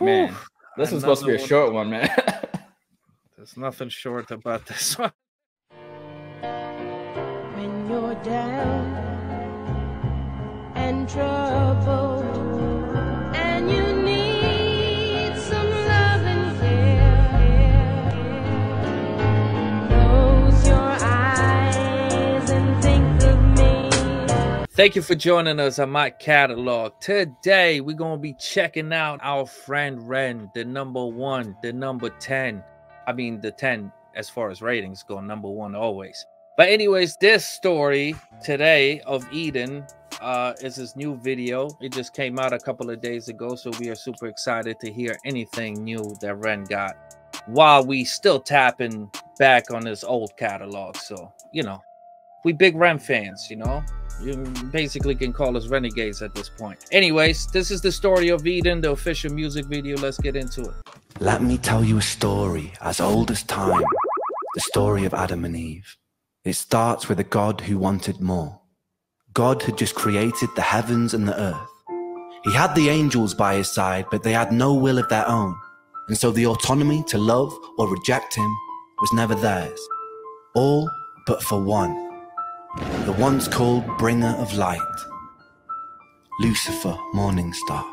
Man, this is supposed to be a short one, man. There's nothing short about this one. when you're down and troubled Thank you for joining us on my catalog. Today, we're going to be checking out our friend Ren, the number one, the number 10. I mean, the 10 as far as ratings go, number one always. But, anyways, this story today of Eden uh, is his new video. It just came out a couple of days ago, so we are super excited to hear anything new that Ren got while we still tapping back on his old catalog. So, you know, we big Ren fans, you know. You basically can call us renegades at this point. Anyways, this is the story of Eden, the official music video. Let's get into it. Let me tell you a story as old as time, the story of Adam and Eve. It starts with a God who wanted more. God had just created the heavens and the earth. He had the angels by his side, but they had no will of their own. And so the autonomy to love or reject him was never theirs. All but for one, the once called bringer of light, Lucifer Morningstar.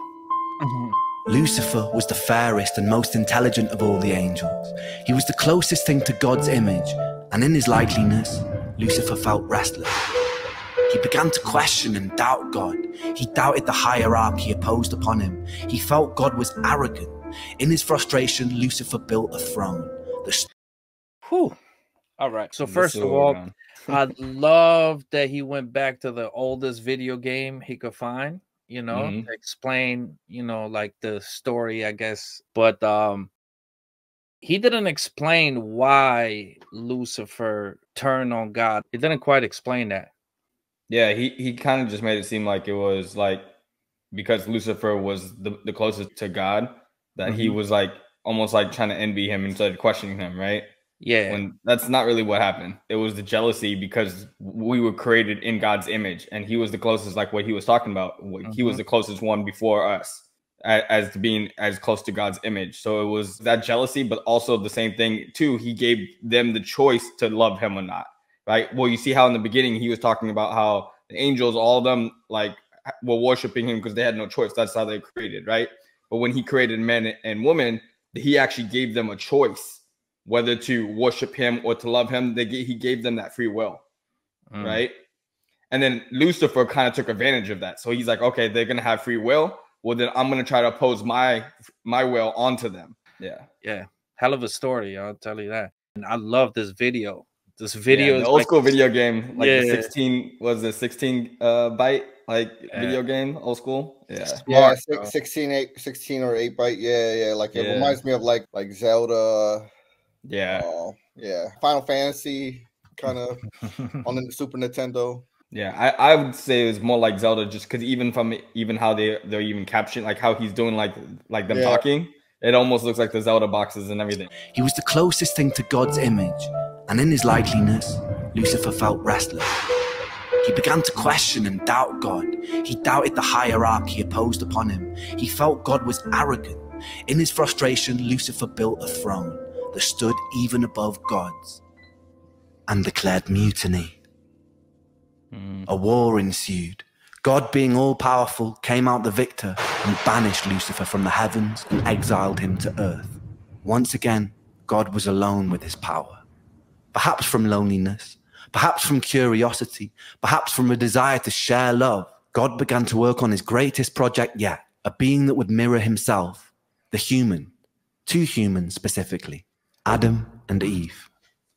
Mm-hmm. Lucifer was the fairest and most intelligent of all the angels. He was the closest thing to God's image, and in his likeness, Lucifer felt restless. He began to question and doubt God. He doubted the hierarchy imposed upon him. He felt God was arrogant. In his frustration, Lucifer built a throne. The Whew. All right. So This first of all, we're on. I love that he went back to the oldest video game he could find, you know, Mhm. to explain, you know, like the story, I guess. But um he didn't explain why Lucifer turned on God. He didn't quite explain that. Yeah, he he kind of just made it seem like it was like because Lucifer was the, the closest to God that he Mhm. was like almost like trying to envy him instead of questioning him, right? Yeah. When that's not really what happened. It was the jealousy because we were created in God's image, and he was the closest, like what he was talking about. wh- He was Mhm. the closest one before us as to being as close to God's image. So it was that jealousy, but also the same thing too. He gave them the choice to love him or not, right? Well, you see how in the beginning he was talking about how the angels, all of them, like were worshiping him because they had no choice. That's how they created, right? But when he created men and women, he actually gave them a choice whether to worship him or to love him. They he gave them that free will, Mm. right? And then Lucifer kind of took advantage of that. So he's like, okay, they're gonna have free will. Well, then I'm gonna try to oppose my my will onto them. Yeah, Yeah. Hell of a story, I'll tell you that. And I love this video. This video video yeah, is the old like- school video game, like the Yeah. 16 was it 16 uh byte like Yeah. video game, old school. Yeah, Yeah, smart, bro. six, 16, 8, 16 or 8 byte. Yeah, yeah. Like it Yeah. reminds me of like like Zelda. Yeah, Uh, yeah. Final Fantasy kind of on the Super Nintendo. yeah. I, I would say it was more like Zelda, just because even from even how they they're even capturing like how he's doing like like them Yeah. talking, it almost looks like the Zelda boxes and everything. He was the closest thing to God's image, and in his likeness, Lucifer felt restless. He began to question and doubt God. He doubted the hierarchy imposed upon him. He felt God was arrogant. In his frustration, Lucifer built a throne that stood even above God's and declared mutiny. Hmm. A war ensued. God, being all powerful, came out the victor and banished Lucifer from the heavens and exiled him to earth. Once again, God was alone with his power. Perhaps from loneliness, perhaps from curiosity, perhaps from a desire to share love, God began to work on his greatest project yet a being that would mirror himself, the human, two humans specifically, Adam and Eve.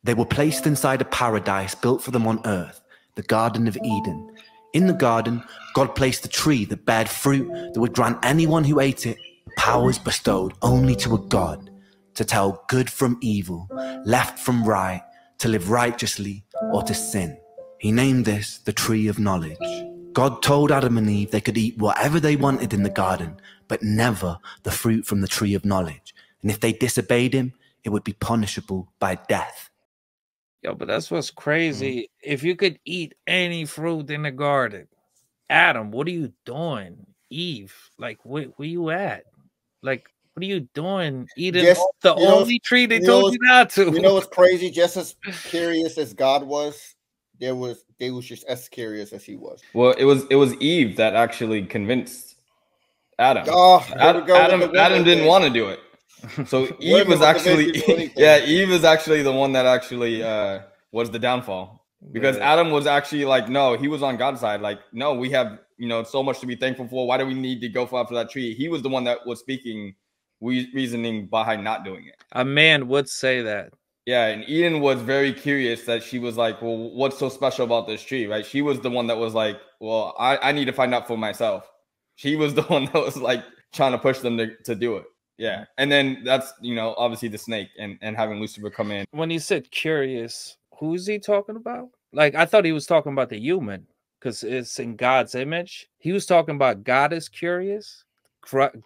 They were placed inside a paradise built for them on earth, the Garden of Eden. In the garden, God placed a tree that bared fruit that would grant anyone who ate it powers bestowed only to a God to tell good from evil, left from right, to live righteously or to sin. He named this the tree of knowledge. God told Adam and Eve they could eat whatever they wanted in the garden, but never the fruit from the tree of knowledge. And if they disobeyed him, it would be punishable by death. Yo, but that's what's crazy. Mm-hmm. If you could eat any fruit in the garden, Adam, what are you doing? Eve, like, where, where you at? Like, What are you doing? Eating Just- off the you know- only tree they you know told you not to. You know what's crazy? Just as curious as God was, there was they was just as curious as he was. Well, it was it was Eve that actually convinced Adam. Ah, oh, here we Ad- Adam Adam didn't want to do it. So Eve was actually convince you to do anything. yeah, Eve was actually the one that actually uh was the downfall. Because Yeah. Adam was actually like, no, he was on God's side. Like, no, we have you know so much to be thankful for. Why do we need to go for after that tree? He was the one that was speaking, we reasoning behind not doing it. a man would say that. Yeah, and Eden was very curious that she was like, Well, what's so special about this tree? Right? She was the one that was like, Well, I, I need to find out for myself. She was the one that was like trying to push them to, to do it. Yeah. And then that's you know, obviously the snake and, and having Lucifer come in. When he said curious, who's he talking about? Like I thought he was talking about the human because it's in God's image. He was talking about God is curious.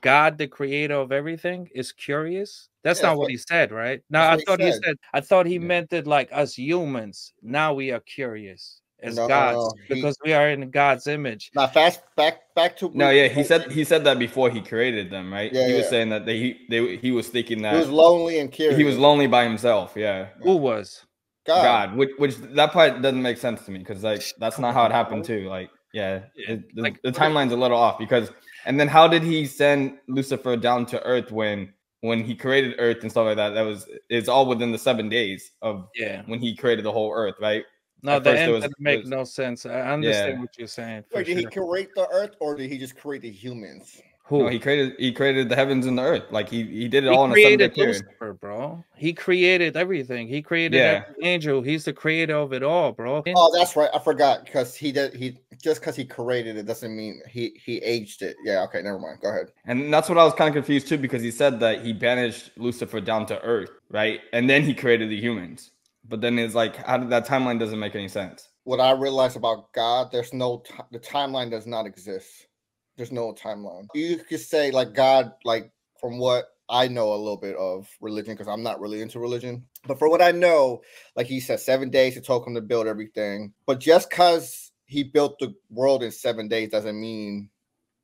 God, the creator of everything, is curious. That's Yeah, not that's what what- he said, right? Now I what he thought he said. said. I thought he Yeah. meant it like us humans. Now we are curious as No, no, gods no, he- because we are in God's image. Now fast back back to No, yeah, he said he said that before he created them, right? Yeah, he was saying that they he they he was thinking that he was lonely and curious. he was lonely by himself. Yeah. Who was? God. God, which which that part doesn't make sense to me because like that's not how it happened too. Like, yeah, Yeah, it- the, like, the timeline's a little off because and then how did he send Lucifer down to Earth when when he created Earth and stuff like that? That was it's all within the seven days of Yeah. when he created the whole Earth, right? No, At the end was- doesn't it make was- no sense. I understand Yeah. what you're saying. Wait, did he create the earth or did he just create the humans? Who? No, he created he created the heavens and the earth. Like he he did it He all in a seven day period. Lucifer, bro. He created everything. He created Yeah. every angel. He's the creator of it all, bro. Oh, that's right. I forgot because he did. He just because he created it doesn't mean he he aged it. Yeah. Okay. Never mind. Go ahead. And that's what I was kind of confused too, because he said that he banished Lucifer down to Earth, right? And then he created the humans. But then it's like, how did that timeline doesn't make any sense? What I realized about God, there's no the timeline does not exist. There's no timeline. You could say like God, like from what I know a little bit of religion because I'm not really into religion. But for what I know, like he said, seven days it took him to build everything. But just because he built the world in seven days doesn't mean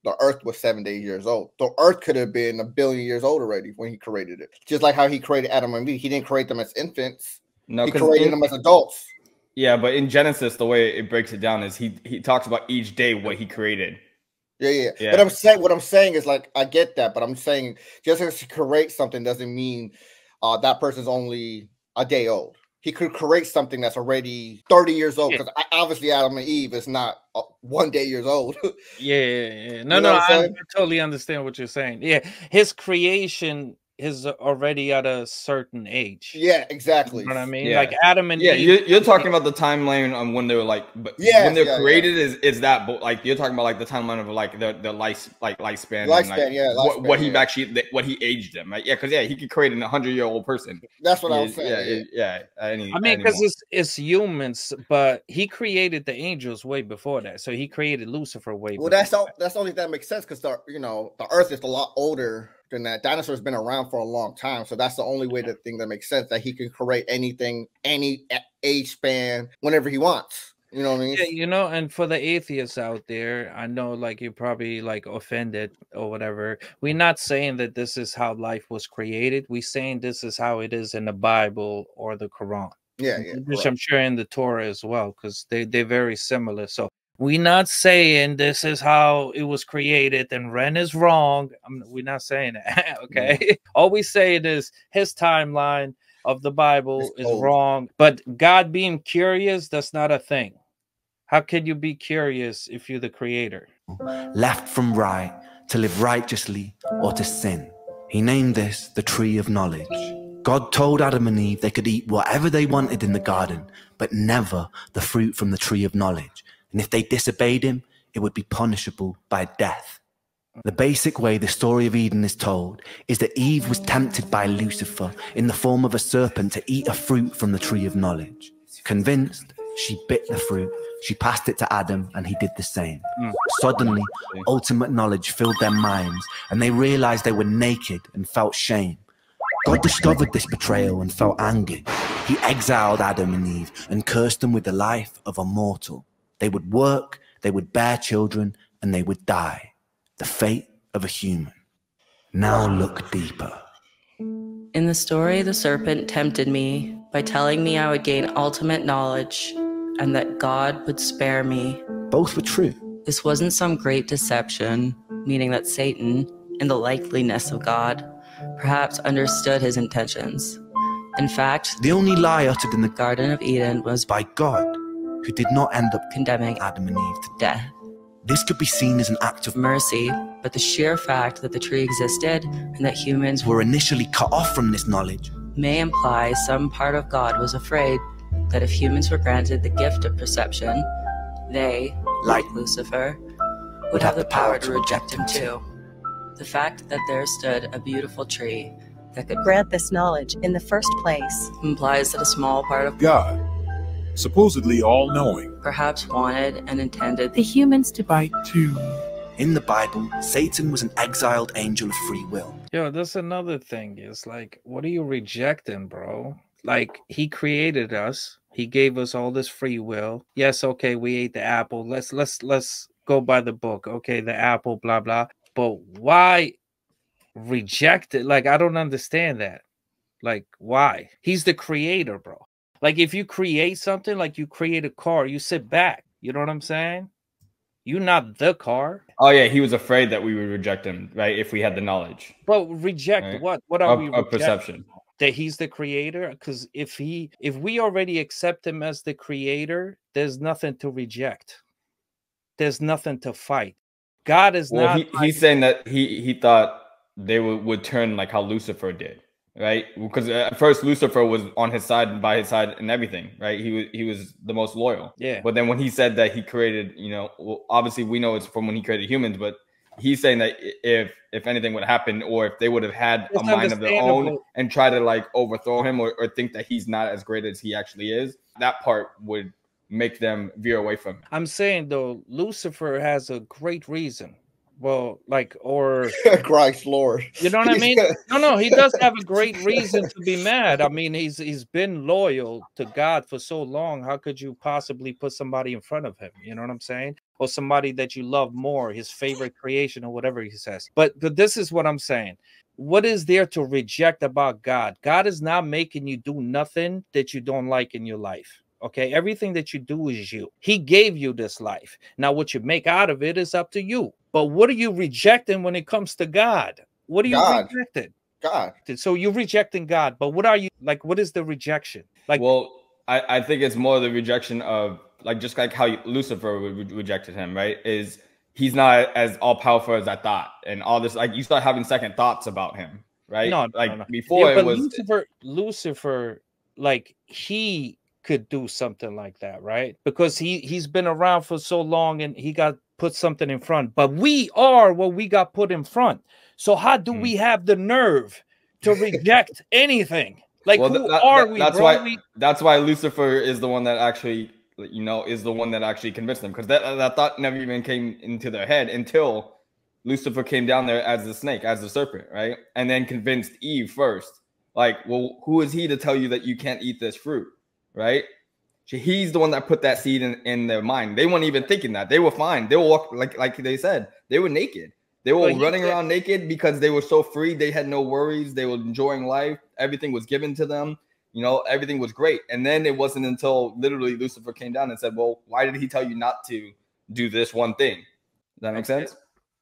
the earth was seven days years old. The earth could have been a billion years old already when he created it. Just like how he created Adam and Eve. He didn't create them as infants. No, He 'cause created in- them as adults. yeah, but in Genesis, the way it breaks it down is he he talks about each day what he created. Yeah, yeah. Yeah. But I'm saying what I'm saying is like I get that, but I'm saying just because he creates something doesn't mean uh that person's only a day old. He could create something that's already 30 years old Yeah. because obviously Adam and Eve is not uh, one day years old. Yeah, yeah, yeah. No, You know no, I'm I, I totally understand what you're saying. Yeah, his creation is already at a certain age. yeah, exactly. You know what I mean? Yeah. Like Adam and Yeah, Eve. you're, you're talking about the timeline on when they were like, but Yeah, when they're yeah, yeah. created is is that, but like you're talking about like the timeline of like the the life like lifespan, Lifespan, like, yeah, what, what lifespan, he actually what he aged them, right? Yeah, because yeah, he could create a hundred year old person. That's what I was saying. yeah, yeah. yeah, yeah, any- I mean, because it's it's humans, but he created the angels way before that. So he created Lucifer way. Well, before that's that. all. That's only that makes sense because the you know the Earth is a lot older than that. Dinosaurs been around for a long time, so that's the only way that thing that makes sense that he can create anything, any age span, whenever he wants. You know what I mean? Yeah, you know, and for the atheists out there, I know like you're probably like offended or whatever. We're not saying that this is how life was created. We're saying this is how it is in the Bible or the Quran. Yeah, yeah. which correct. I'm sure in the Torah as well, because they they're very similar. So we're not saying this is how it was created and Ren is wrong. I'm, we're not saying that. okay. Mm-hmm. All we saying is his timeline of the Bible It's is old. wrong. But God being curious, that's not a thing. How can you be curious if you're the creator? left from right, to live righteously or to sin. He named this the tree of knowledge. God told Adam and Eve they could eat whatever they wanted in the garden, but never the fruit from the tree of knowledge. And if they disobeyed him, it would be punishable by death. The basic way the story of Eden is told is that Eve was tempted by Lucifer in the form of a serpent to eat a fruit from the tree of knowledge. Convinced, she bit the fruit. She passed it to Adam, and he did the same. Mm. Suddenly, ultimate knowledge filled their minds, and they realized they were naked and felt shame. God discovered this betrayal and felt angered. He exiled Adam and Eve and cursed them with the life of a mortal. They would work, they would bear children, and they would die. The fate of a human. Now look deeper. In the story, the serpent tempted me by telling me I would gain ultimate knowledge and that God would spare me. Both were true. This wasn't some great deception, meaning that Satan, in the likeliness of God, perhaps understood his intentions. In fact, The only lie uttered in the Garden of Eden was by God, who did not end up condemning Adam and Eve to death. This could be seen as an act of of mercy, but the sheer fact that the tree existed and that humans were were initially cut off from this knowledge. may imply some part of God was afraid that if humans were granted the gift of perception, they, like Lucifer, would have the power to reject him too. The fact that there stood a beautiful tree that could grant this knowledge in the first place. implies that a small part of God, supposedly all knowing, perhaps wanted and intended The humans to bite too. In the Bible, Satan was an exiled angel of free will. Yo, that's another thing. Is like, what are you rejecting, bro? Like, he created us. He gave us all this free will. Yes, okay, we ate the apple. Let's let's let's go by the book. Okay, the apple, blah blah. But why reject it? Like, I don't understand that. Like, why? He's the creator, bro. Like, if you create something, like you create a car, you sit back. You know what I'm saying? You're not the car. Oh yeah, he was afraid that we would reject him, right? If we had the knowledge But reject Right. what? What are of, we of perception. that he's the creator because if he if we already accept him as the creator there's nothing to reject there's nothing to fight god is Well, not he, he's saying that he he thought they would, would turn like how Lucifer did, right? Because at first Lucifer was on his side and by his side and everything, right? He was he was the most loyal. yeah But then when he said that he created, you know, well, obviously we know it's from when he created humans, but he's saying that if if anything would happen or if they would have had a mind of their own and try to like overthrow him or, or think that he's not as great as he actually is, that part would make them veer away from him. i'm saying though lucifer has a great reason well like or Christ Lord. You know what I mean? no no he does have a great reason to be mad. I mean he's he's been loyal to god for so long. How could you possibly put somebody in front of him? You know what i'm saying? Or somebody that you love more his favorite creation or whatever he says. But but this is what i'm saying. What is there to reject about god? God is not making you do nothing that you don't like in your life okay everything that you do is you he gave you this life now what you make out of it is up to you but what are you rejecting when it comes to god what are you God. rejecting God. so you're rejecting God, but what are you like? What is the rejection? Like, well, I, I think it's more the rejection of like just like how Lucifer re- rejected him, right? Is he's not as all powerful as I thought, and all this like you start having second thoughts about him, right? No, like no, no. before yeah, it was Lucifer. Lucifer, like he could do something like that, right? Because he he's been around for so long, and he got put something in front. But we are what we got put in front. So how do Hmm. we have the nerve to reject anything? Like, Well, who that- are that- we, that's bro? why- We- that's why Lucifer is the one that actually you know is the one that actually convinced them because that that thought never even came into their head until Lucifer came down there as the snake, as the serpent, right? And then convinced Eve first. Like, well, who is he to tell you that you can't eat this fruit, right? So He's the one that put that seed in, in their mind. They weren't even thinking that. They were fine. They were walk like like they said. They were naked. They were he running around naked because they were so free. They had no worries. They were enjoying life. Everything was given to them. You know, everything was great. And then it wasn't until literally Lucifer came down and said, "Well, why did he tell you not to do this one thing?" Does that make sense?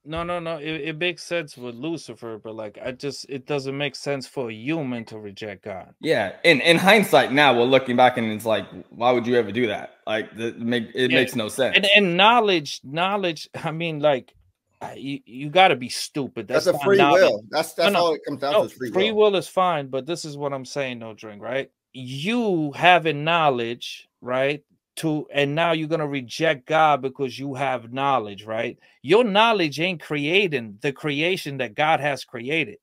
No, no, no. It, it makes sense with Lucifer, but like, I just it doesn't make sense for a human to reject God. Yeah. In in hindsight, now we're looking back and it's like, why would you ever do that? Like, the, make it Yeah. makes no sense. and and knowledge knowledge i mean like you, you got to be stupid That's, that's, a free knowledge. will. That's that's no. all it comes down No, to. Is free, will. is fine but this is what i'm saying no drink right you having knowledge right to and now you're gonna reject god because you have knowledge right your knowledge ain't creating the creation that god has created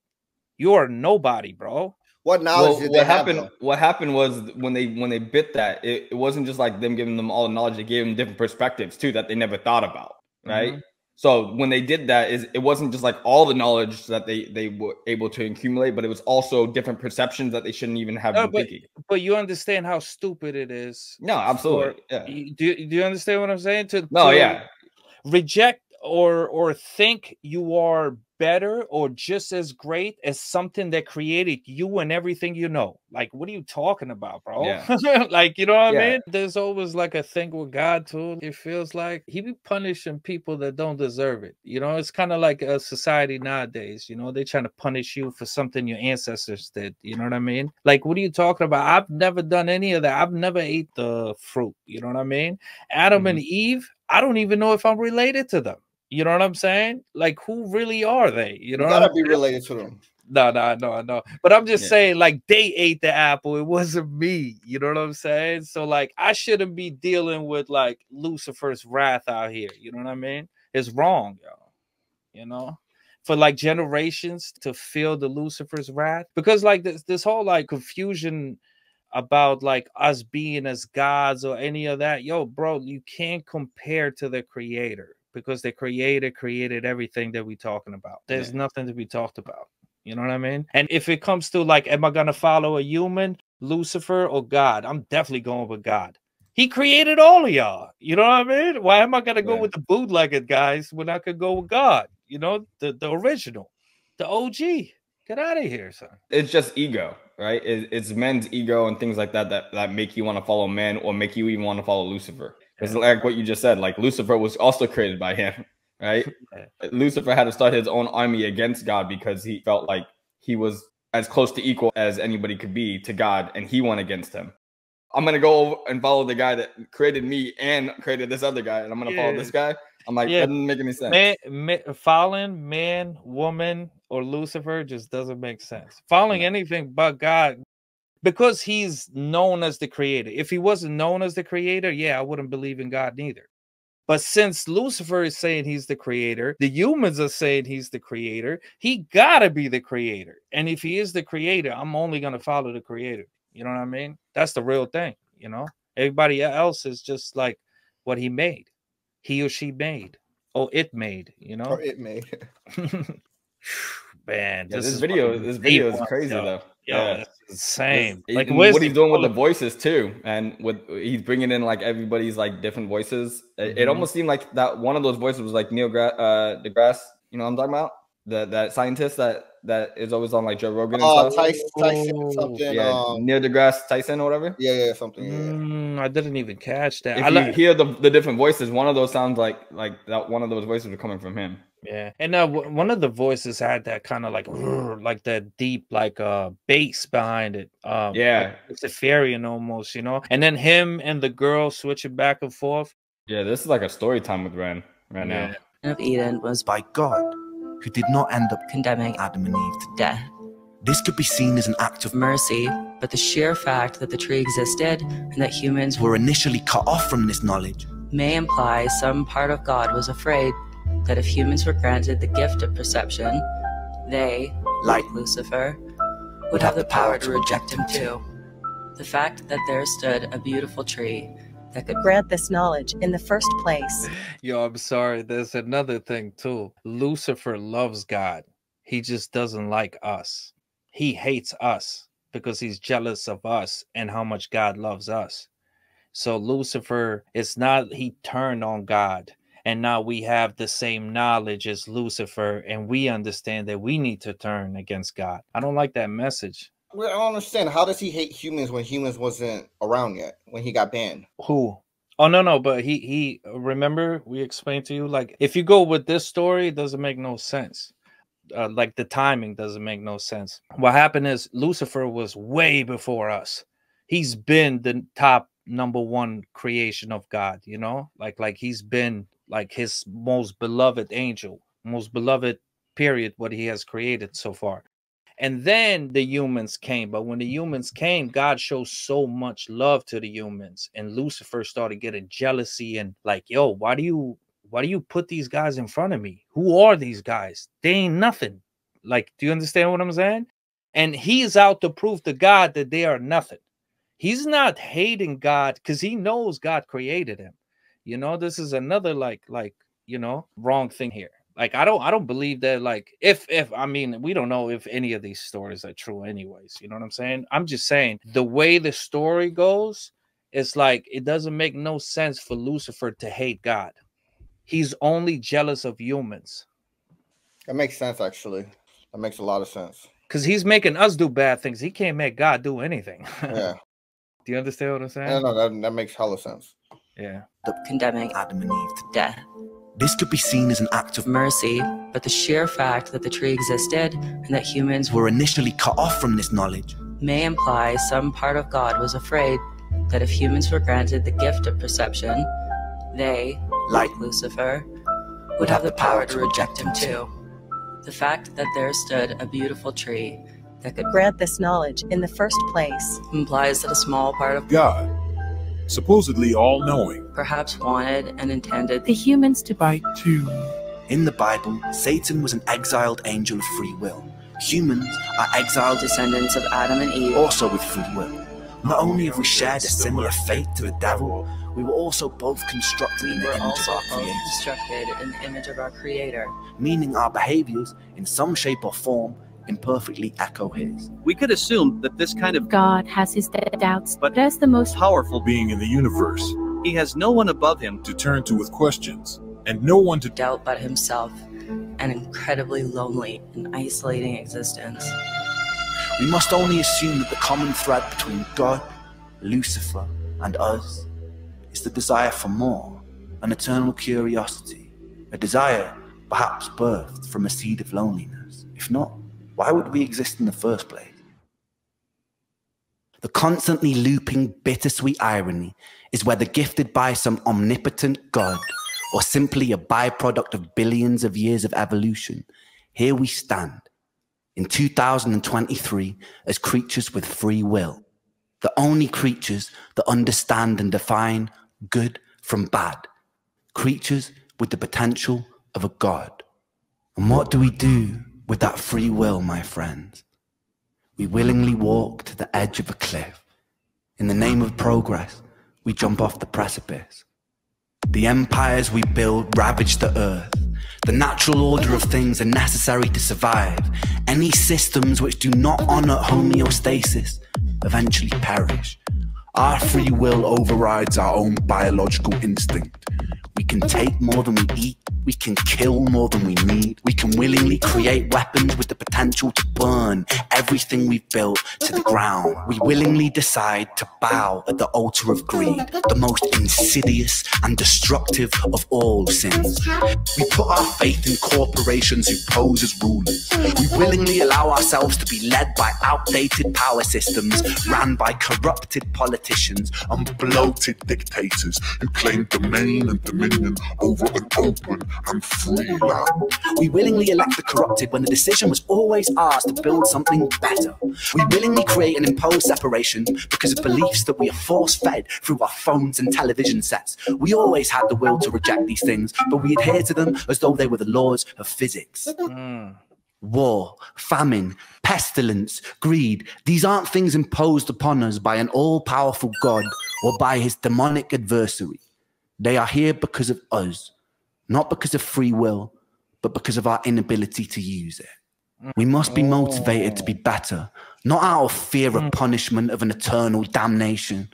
you are nobody bro What knowledge well, did they what have? happened? though? What happened was when they when they bit that, it, it wasn't just like them giving them all the knowledge. They gave them different perspectives too that they never thought about, right? Mm-hmm. So when they did that, is it wasn't just like all the knowledge that they they were able to accumulate, but it was also different perceptions that they shouldn't even have No, been but- thinking. But you understand how stupid it is No, absolutely. Yeah. Do, you- do you understand what i'm saying to No, to yeah. reject or or think you are better or just as great as something that created you and everything you know. Like, what are you talking about, bro? Yeah. like, you know what I mean? There's always like a thing with God too. It feels like he be punishing people that don't deserve it. You know, it's kind of like a society nowadays. You know, they're trying to punish you for something your ancestors did. You know what I mean? Like, what are you talking about? I've never done any of that. I've never ate the fruit. You know what I mean? Adam and mm-hmm. Eve, I don't even know if I'm related to them. You know what I'm saying? Like, who really are they? You You know, what gotta I'm be saying? related to them. No, no, no, no. But I'm just Yeah. saying, like, they ate the apple. It wasn't me. You know what I'm saying? So, like, I shouldn't be dealing with like Lucifer's wrath out here. You know what I mean? It's wrong, y'all. You know, for like generations to feel the Lucifer's wrath because, like, this this whole like confusion about like us being as gods or any of that. Yo, bro, you can't compare to the creator because the creator created everything that we're talking about. There's Yeah. nothing to be talked about. You know what I mean? And if it comes to like, am I gonna follow a human, Lucifer, or God? I'm definitely going with God. He created all of y'all. You know what I mean? Why am I gonna go Yeah. with the bootlegged guys when I could go with God? You know, the, the original, the OG. Get out of here, son. it's just ego, right? It, it's men's ego and things like that that that make you want to follow men or make you even want to follow Lucifer. It's like what you just said. Like Lucifer was also created by him, right? Yeah. Uh, Lucifer had to start his own army against God because he felt like he was as close to equal as anybody could be to God, and he went against him. I'm gonna go over and follow the guy that created me and created this other guy, and I'm gonna follow this guy. I'm like, Yeah. that doesn't make any sense. Man, ma- following man, woman, or Lucifer just doesn't make sense. Following anything but God, because he's known as the creator. If he wasn't known as the creator, yeah, I wouldn't believe in God neither. But since Lucifer is saying he's the creator, the humans are saying he's the creator, he gotta be the creator. And if he is the creator, I'm only gonna follow the creator. You know what I mean? That's the real thing, you know. Everybody else is just like what he made, he or she made, or it made, you know. Or it made. Man, Yeah, this, this is video, this video is crazy yo. though. Yo, Yeah. that's insane. This- Like, and where's what he's doing with the voices too, and with he's bringing in like everybody's like different voices. It, it almost seemed like that one of those voices was like Neil Gra- uh, deGrasse. You know what I'm talking about? The that scientist that that is always on like Joe Rogan and Oh, stuff. Tyson, Tyson Oh, something. yeah, um, Neil deGrasse Tyson or whatever. yeah, yeah, something. Yeah. Mm, I didn't even catch that. If I you like, hear the, the different voices, one of those sounds like like that. One of those voices were coming from him. Yeah, and uh, w- one of the voices had that kind of like, like that deep, like uh, bass behind it. Um, Yeah. it's a Luciferian almost, you know. And then him and the girl switching back and forth. Yeah, this is like a story time with Ren right now. Yeah. of Eden was by God, who did not end up condemning Adam and Eve. to death. This could be seen as an act of mercy, but the sheer fact that the tree existed and that humans were initially cut off from this knowledge. may imply some part of God was afraid that if humans were granted the gift of perception, they, like Lucifer, would have the power to reject him too. The fact that there stood a beautiful tree that could Grant this knowledge in the first place. Yo, I'm sorry. There's another thing too. Lucifer loves God. He just doesn't like us. He hates us because he's jealous of us and how much God loves us. So Lucifer is not he turned on God and now we have the same knowledge as Lucifer and we understand that we need to turn against God. I don't like that message. Well, I don't understand. How does he hate humans when humans wasn't around yet? When he got banned? Who? Oh no, no, but he he remember we explained to you like if you go with this story, it doesn't make no sense. Uh, like the timing doesn't make no sense. What happened is Lucifer was way before us. He's been the top number one creation of God, you know? Like like he's been like his most beloved angel, most beloved period what he has created so far. And then the humans came. But when the humans came, God showed so much love to the humans. And Lucifer started getting jealousy and like, yo, why do you why do you put these guys in front of me? Who are these guys? They ain't nothing. Like, do you understand what I'm saying? And he's out to prove to God that they are nothing. He's not hating God because he knows God created him. You know, this is another like, like, you know, wrong thing here like i don't i don't believe that like if if i mean we don't know if any of these stories are true anyways you know what i'm saying i'm just saying the way the story goes it's like it doesn't make no sense for lucifer to hate god he's only jealous of humans That makes sense, actually. That makes a lot of sense. Because he's making us do bad things. He can't make God do anything. Yeah. do you understand what I'm saying? no know that, that makes hella sense. Yeah. condemning Adam and Eve to death. This could be seen as an act of mercy, but the sheer fact that the tree existed and that humans were initially cut off from this knowledge. may imply some part of God was afraid that if humans were granted the gift of perception, they, Like Lucifer, would have the power to reject him too. The fact that there stood a beautiful tree that could Grant this knowledge in the first place. implies that a small part of God, supposedly all knowing, perhaps wanted and intended The humans to bite too. in the Bible, Satan was an exiled angel of free will. Humans are exiled descendants of Adam and Eve. also with free will. Not only have we shared a similar fate to the devil, we were also both constructed in the image of our Creator, constructed in the image of our Creator. meaning our behaviors, in some shape or form, imperfectly echo His. We could assume that this kind of God has his doubts, But- but as the most powerful Being in the universe he has no one above him to turn to with questions, and no one to Doubt but himself, an incredibly lonely and isolating existence. We must only assume that the common thread between God, Lucifer, and us is the desire for more, an eternal curiosity, a desire perhaps birthed from a seed of loneliness. If not, why would we exist in the first place? The constantly looping bittersweet irony is whether gifted by some omnipotent God or simply a byproduct of billions of years of evolution, here we stand in 2023 as creatures with free will, the only creatures that understand and define good from bad, creatures with the potential of a God. And what do we do with that free will, my friends? We willingly walk to the edge of a cliff. In the name of progress, we jump off the precipice. The empires we build ravage the earth. The natural order of things are necessary to survive. Any systems which do not honor homeostasis eventually perish. Our free will overrides our own biological instinct. We can take more than we eat. We can kill more than we need. We can willingly create weapons with the potential to burn everything we've built to the ground. We willingly decide to bow at the altar of greed, the most insidious and destructive of all sins. We put our faith in corporations who pose as rulers. We willingly allow ourselves to be led by outdated power systems ran by corrupted politicians and bloated dictators who claim domain and dominion over an open and free land. We willingly elect the corrupted when the decision was always ours to build something better. We willingly create and impose separation because of beliefs that we are force fed through our phones and television sets. We always had the will to reject these things, but we adhere to them as though they were the laws of physics. Mm. War, famine, pestilence, greed, these aren't things imposed upon us by an all powerful God or by his demonic adversary. They are here because of us, not because of free will, but because of our inability to use it. We must be motivated to be better, not out of fear of mm. punishment of an eternal damnation,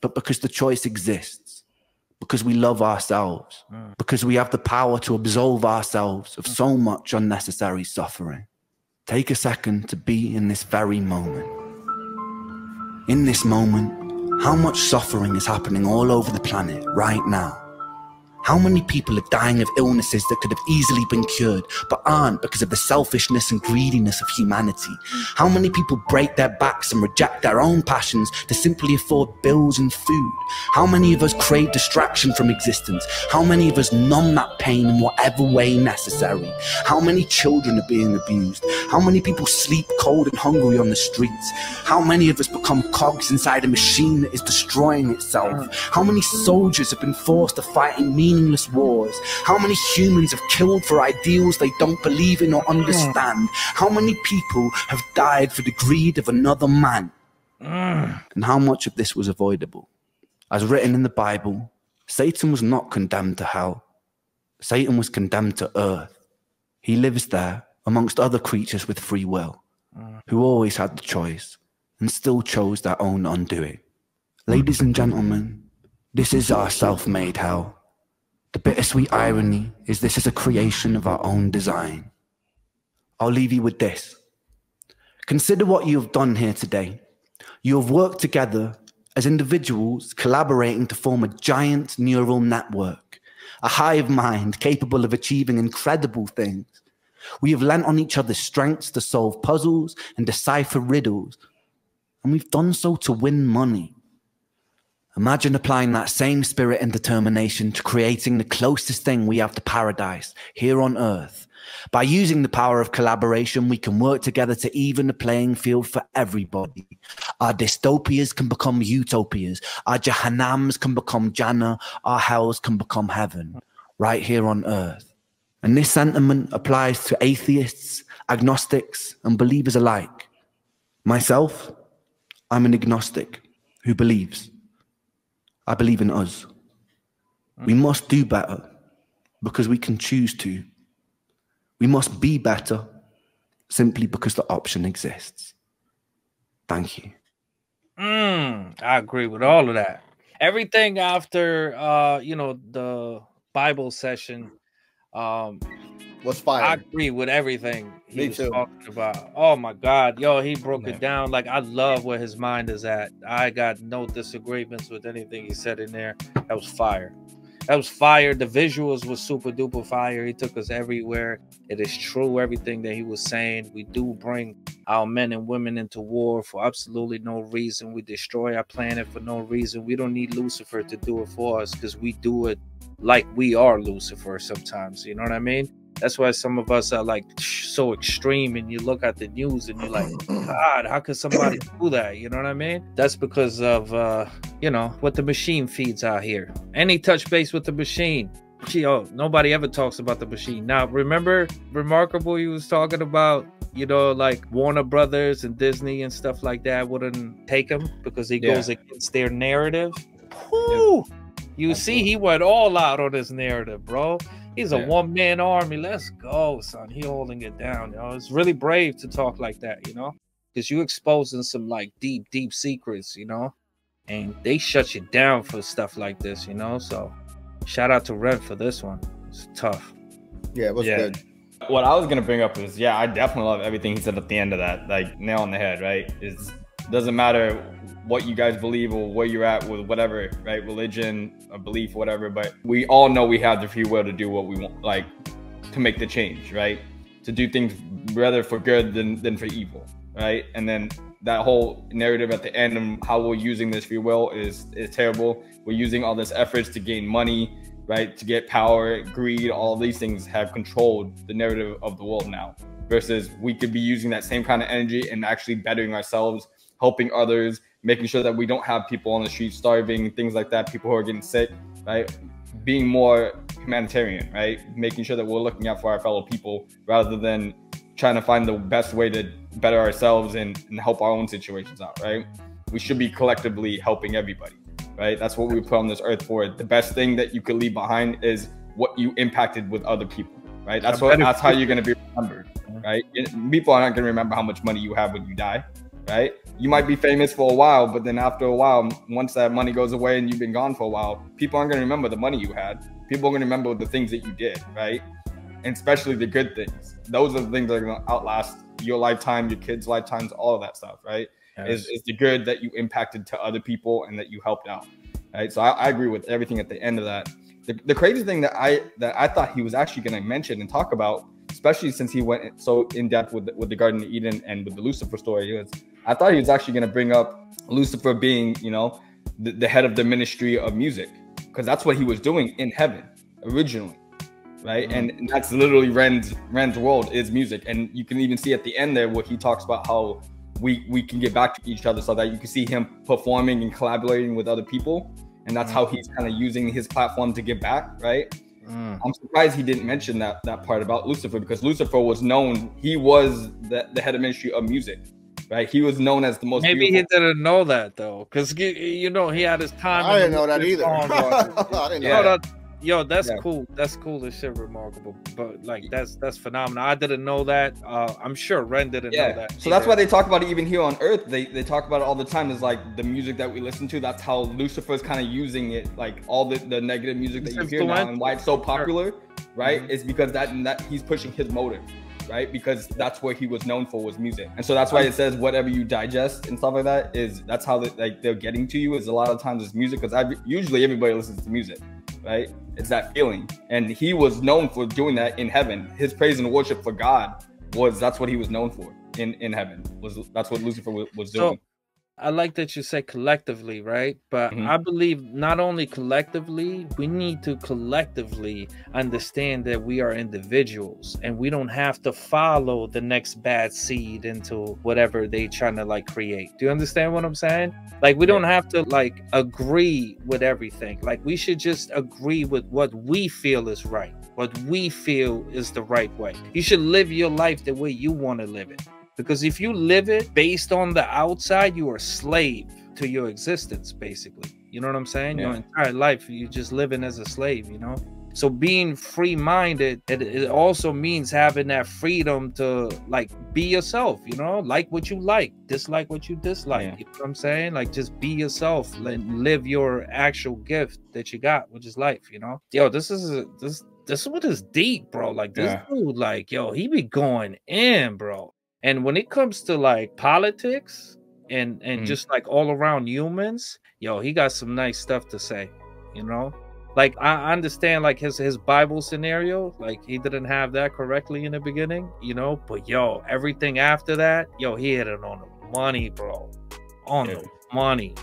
but because the choice exists, because we love ourselves, mm. because we have the power to absolve ourselves of mm. so much unnecessary suffering. Take a second to be in this very moment. In this moment, how much suffering is happening all over the planet right now? How many people are dying of illnesses that could have easily been cured but aren't because of the selfishness and greediness of humanity? How many people break their backs and reject their own passions to simply afford bills and food? How many of us crave distraction from existence? How many of us numb that pain in whatever way necessary? How many children are being abused? How many people sleep cold and hungry on the streets? How many of us become cogs inside a machine that is destroying itself? How many soldiers have been forced to fight in meaningless wars? How many humans have killed for ideals they don't believe in or understand? How many people have died for the greed of another man? Mm. And how much of this was avoidable? As written in the Bible, Satan was not condemned to hell. Satan was condemned to earth. He lives there amongst other creatures with free will, mm. who always had the choice and still chose their own undoing. Ladies and gentlemen, this is our self made hell. The bittersweet irony is this is a creation of our own design. I'll leave you with this. Consider what you have done here today. You have worked together as individuals, collaborating to form a giant neural network, a hive mind capable of achieving incredible things. We have lent on each other's strengths to solve puzzles and decipher riddles, and we've done so to win money. Imagine applying that same spirit and determination to creating the closest thing we have to paradise here on earth. By using the power of collaboration, we can work together to even the playing field for everybody. Our dystopias can become utopias. Our Jahannams can become Jannah. Our hells can become heaven right here on earth. And this sentiment applies to atheists, agnostics, and believers alike. Myself, I'm an agnostic who believes. I believe in us. We must do better because we can choose to. We must be better simply because the option exists. Thank you. Mm, I agree with all of that. Everything after uh, you know, the Bible session, um was fire. I agree with everything he Me was too. talking about. Oh my god, yo, he broke it down. Like I love where his mind is at. I got no disagreements with anything he said in there. That was fire. That was fire. The visuals was super duper fire. He took us everywhere. It is true everything that he was saying. We do bring our men and women into war for absolutely no reason. We destroy our planet for no reason. We don't need Lucifer to do it for us because we do it like we are Lucifer sometimes. You know what I mean? That's why some of us are like so extreme, and you look at the news and you're like, God, how could somebody do that? You know what I mean? That's because of uh, you know what the machine feeds out here. Any touch base with the machine. Gee, oh, nobody ever talks about the machine. Now, remember, remarkable. He was talking about, you know, like Warner Brothers and Disney and stuff like that wouldn't take him because he Yeah. goes against their narrative. Whew. You see, he went all out on his narrative, bro. He's a Yeah. one man army. Let's go, son. He holding it down. You know, it's really brave to talk like that, you know, because you exposing some like deep, deep secrets, you know, and they shut you down for stuff like this, you know. So, shout out to Ren for this one. It's tough. Yeah, it was Yeah. good. What I was gonna bring up is, yeah, I definitely love everything he said at the end of that. Like nail on the head, right? It doesn't matter what you guys believe or where you're at with whatever, right? Religion, a belief, whatever. But we all know we have the free will to do what we want, like to make the change, right? To do things rather for good than than for evil, right? And then that whole narrative at the end and how we're using this free will is is terrible. We're using all this efforts to gain money, right? To get power, greed, all these things have controlled the narrative of the world now. Versus we could be using that same kind of energy and actually bettering ourselves, helping others, making sure that we don't have people on the street starving, things like that, people who are getting sick, right? Being more humanitarian, right? Making sure that we're looking out for our fellow people rather than trying to find the best way to better ourselves and, and help our own situations out, right? We should be collectively helping everybody, right? That's what we put on this earth for. The best thing that you could leave behind is what you impacted with other people, right? That's what that's how you're gonna be remembered, right? People are not gonna remember how much money you have when you die, right? You might be famous for a while, but then after a while, once that money goes away and you've been gone for a while, people aren't gonna remember the money you had. People are gonna remember the things that you did, right? And especially the good things. Those are the things that are gonna outlast your lifetime, your kids' lifetimes, all of that stuff, right? Is, is the good that you impacted to other people and that you helped out, right? So I, I agree with everything at the end of that. The, the crazy thing that I that I thought he was actually going to mention and talk about, especially since he went so in depth with the, with the Garden of Eden and with the Lucifer story, was I thought he was actually going to bring up Lucifer being, you know, the, the head of the ministry of music, because that's what he was doing in heaven originally, right? And, and that's literally Ren's Ren's world is music, and you can even see at the end there where he talks about how we we can get back to each other, so that you can see him performing and collaborating with other people, and that's mm-hmm. how he's kind of using his platform to give back, right? Mm. I'm surprised he didn't mention that that part about Lucifer because Lucifer was known. He was the, the head of ministry of music, right? He was known as the most. Maybe he didn't know that though, because you know he had his time. I didn't know that either. I didn't know Yo, that. Yo, that's Yeah. cool. That's cool as shit, remarkable. But like, that's that's phenomenal. I didn't know that. Uh, I'm sure Ren didn't know Yeah. that. So that's why they talk about it even here on Earth. They they talk about it all the time. Is like the music that we listen to. That's how Lucifer's kind of using it. Like all the, the negative music that you hear now and why it's so popular, right? Mhm. Is because that that he's pushing his motive. right? Because that's what he was known for was music. And so that's why it says whatever you digest and stuff like that is that's how they, like they're getting to you is a lot of times it's music because I usually everybody listens to music, right? It's that feeling. And he was known for doing that in heaven. His praise and worship for God was that's what he was known for in in heaven. Was that's what Lucifer was, was doing. So I like that you say collectively, right? But Mhm. I believe not only collectively, we need to collectively understand that we are individuals and we don't have to follow the next bad seed into whatever they trying to like create. Do you understand what I'm saying? Like we don't have to like agree with everything. Like we should just agree with what we feel is right, what we feel is the right way. You should live your life the way you want to live it. Because if you live it based on the outside, you are a slave to your existence, basically. You know what I'm saying? Your entire life, you're just living as a slave, you know? So being free-minded, it, it also means having that freedom to like be yourself, you know, like what you like, dislike what you dislike. Yeah. You know what I'm saying? Like just be yourself, and live your actual gift that you got, which is life, you know? Yo, this is a, this this one is deep, bro. Like this Yeah. dude, like, yo, he be going in, bro. And when it comes to like politics and and Mhm. just like all around humans, yo, he got some nice stuff to say, you know? Like I I understand like his his Bible scenario, like he didn't have that correctly in the beginning, you know, but yo, everything after that, yo, he hit it on the money, bro. On Yeah. the money.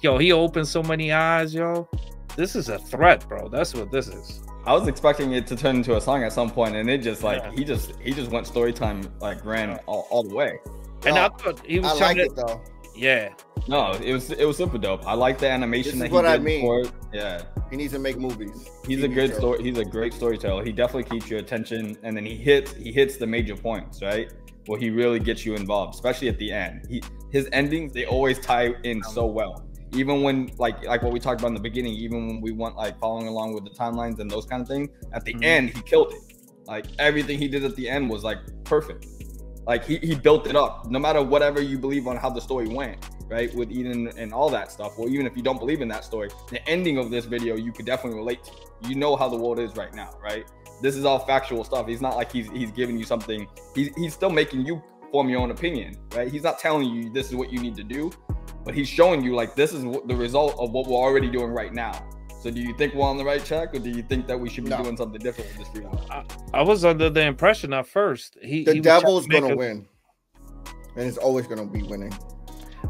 Yo, he opened so many eyes, yo. This is a threat, bro. That's what this is. I was expecting it to turn into a song at some point, and it just like Yeah. he just he just went story time like ran all, all the way. And I No, thought he was I trying like to, it though. yeah. No, it was it was super dope. I like the animation This that is he what did I mean. for it. Yeah, He needs to make movies. he's a TV good shows. story. He's a great storyteller. He definitely keeps your attention, and then he hits he hits the major points right where he really gets you involved, especially at the end. He his endings they always tie in um, so well. Even when like like what we talked about in the beginning, even when we went like following along with the timelines and those kind of things, at the Mhm. end he killed it. Like everything he did at the end was like perfect. Like he, he built it up, no matter whatever you believe on how the story went, right? With Eden and all that stuff. Well, even if you don't believe in that story, the ending of this video you could definitely relate to. You know how the world is right now, right? This is all factual stuff. He's not like he's he's giving you something. He's he's still making you form your own opinion, right? He's not telling you this is what you need to do, but he's showing you like this is the result of what we're already doing right now. So do you think we're on the right track, or do you think that we should be No. doing something different with this video? I was under the impression at first he The he was trying to devil's gonna a- win, and it's always gonna be winning.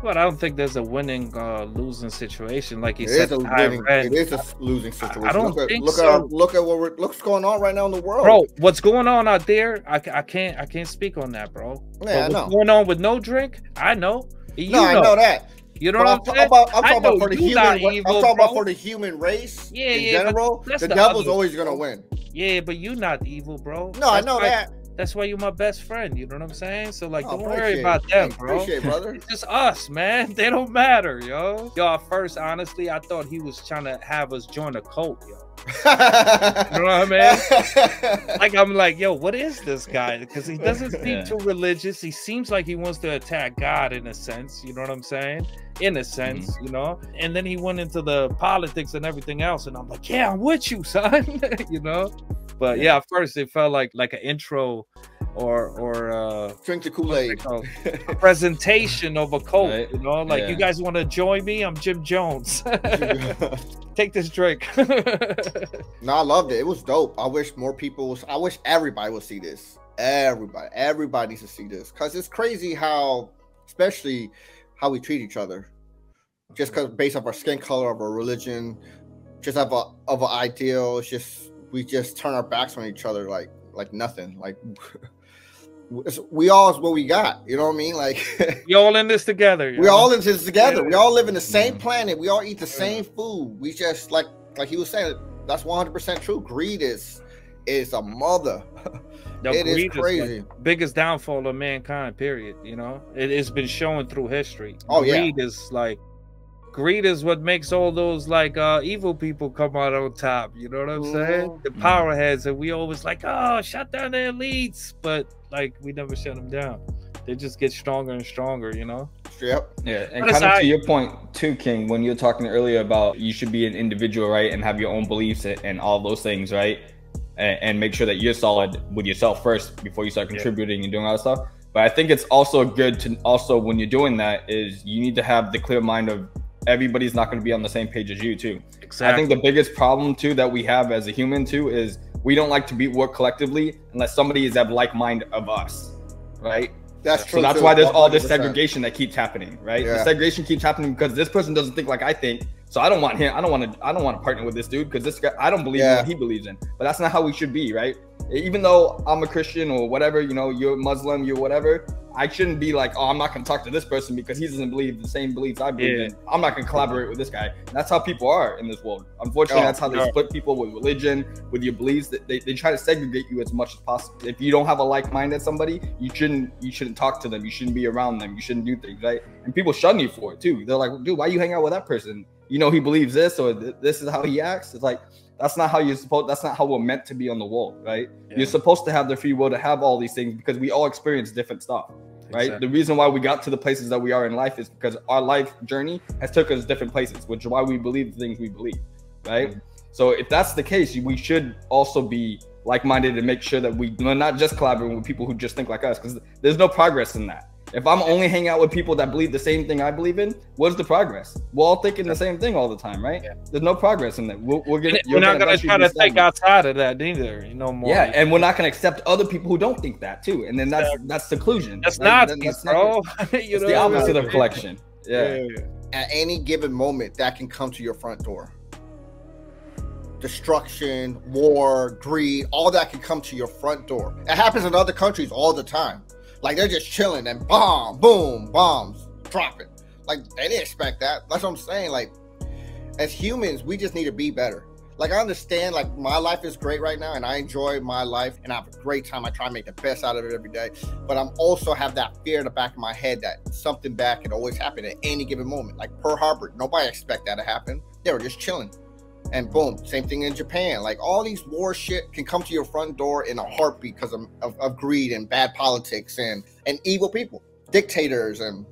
But I don't think there's a winning uh losing situation like he It said. is a winning. Red. It is a losing situation. I don't look at, think look so. at look at what we're, look's going on right now in the world. Bro, what's going on out there? I, I can't I can't speak on that, bro. Yeah, I what's know. going on with no drink? I know. You no, I know that. You know But what I'm, I'm ta- saying? about, I'm talking about know for the human. evil, I'm talking about for the human race Yeah, in yeah, general. The the devil's always gonna win. Yeah, but you're not evil, bro. No, I know that. That's why you're my best friend. You know what I'm saying? So like, Oh, don't worry about them, bro. Appreciate, it, brother. It's just us, man. They don't matter, yo. Yo, at first, honestly, I thought he was trying to have us join a cult, yo. You know what I mean? Like I'm like, yo, what is this guy? Because he doesn't seem Yeah. too religious. He seems like he wants to attack God in a sense. You know what I'm saying? In a sense, mm-hmm. you know. And then he went into the politics and everything else, and I'm like, yeah, I'm with you, son. you know. But yeah, at first it felt like like an intro or or uh Drink the Kool Aid a presentation of a cult. Right. You know, like you guys want to join me? I'm Jim Jones. Take this drink. No, I loved it. It was dope. I wish more people was I wish everybody would see this. Everybody, everybody needs to see this. Cause it's crazy how especially how we treat each other. Just cause based off our skin color, of our religion, just of a of an ideal. It's just we just turn our backs on each other like like nothing. Like it's- we all is what we got. You know what I mean? Like you all in this together. we know? all in this together. We all live in the same planet. We all eat the same food. We just like like he was saying. That's one hundred percent true. Greed is is a mother. No, it is greed like, crazy. biggest downfall of mankind. Period. You know, it has been shown through history. Oh, yeah. greed is like greed is what makes all those like uh evil people come out on top. You know what I'm saying? Mhm. The power heads, and we always like, oh, shut down the elites, but like we never shut them down. They just get stronger and stronger. You know. Yep. Yeah, and But kind of to your point too, King, when you're talking earlier about you should be an individual, right, and have your own beliefs and, and all those things, right? and, and make sure that you're solid with yourself first before you start contributing and doing all that stuff. But I think it's also good to also when you're doing that is you need to have the clear mind of everybody's not going to be on the same page as you too. Exactly. I think the biggest problem too that we have as a human too is we don't like to be work collectively unless somebody is of like mind of us, right? That's true. So that's too, why there's all this segregation that keeps happening, right? The segregation keeps happening because this person doesn't think like I think. So I don't want him. I don't want to. I don't want to partner with this dude because this guy. I don't believe in what he believes in. But that's not how we should be, right? Even though I'm a Christian or whatever, you know, you're Muslim, you're whatever. I shouldn't be like, oh, I'm not gonna talk to this person because he doesn't believe the same beliefs I believe Yeah. in. I'm not gonna collaborate with this guy. And that's how people are in this world. Unfortunately, Oh, that's how they split people with religion, with your beliefs. That they, they try to segregate you as much as possible. If you don't have a like mind at somebody, you shouldn't you shouldn't talk to them. You shouldn't be around them. You shouldn't do things, right? And people shun you for it too. They're like, dude, why you hang out with that person? You know he believes this or th- this is how he acts. It's like that's not how you're supposed. That's not how we're meant to be on the world, right? Yeah. You're supposed to have the free will to have all these things because we all experience different stuff right Exactly. the reason why we got to the places that we are in life is because our life journey has took us different places which is why we believe the things we believe right Mm-hmm. so if that's the case we should also be like-minded and make sure that we we're not just collaborating with people who just think like us because there's no progress in that if i'm only hanging out with people that believe the same thing i believe in what's the progress we're all thinking the same thing all the time right Yeah. there's no progress in that we're, we're gonna, you're we're not gonna eventually try to think outside of that either. You know more. Yeah, and we're not going to accept other people who don't think that too, and then that's that's seclusion. that's right? not That- these, that's negative. bro. you It's know the opposite of Yeah. collection. Yeah. Yeah. At any given moment, that can come to your front door. Destruction, war, greed, all that can come to your front door. It happens in other countries all the time. Like they're just chilling and bomb, boom, bombs dropping. Like they didn't expect that. That's what I'm saying. Like as humans, we just need to be better. Like I understand, like my life is great right now, and I enjoy my life, and I have a great time. I try to make the best out of it every day, but I'm also have that fear in the back of my head that something bad could always happen at any given moment. Like Pearl Harbor, nobody expect that to happen. They were just chilling, and boom, same thing in Japan. Like all these war shit can come to your front door in a heartbeat because of, of, of greed and bad politics and and evil people, dictators, and